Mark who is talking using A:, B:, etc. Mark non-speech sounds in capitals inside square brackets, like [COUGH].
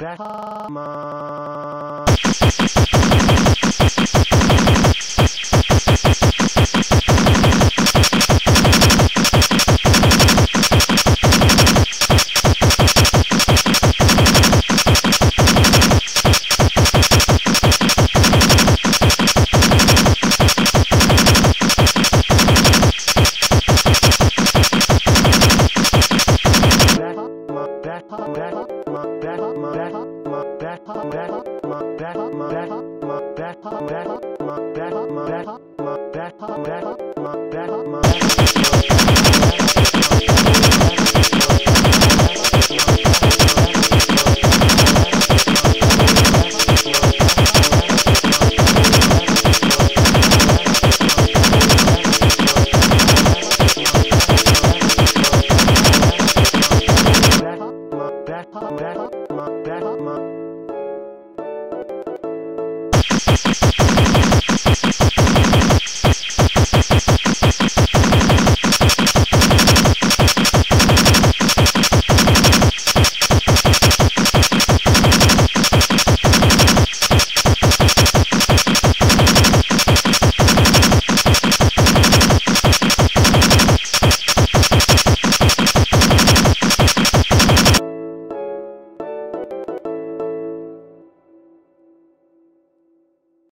A: Batman. [LAUGHS] Rat, rat, rat, rat, rat, rat,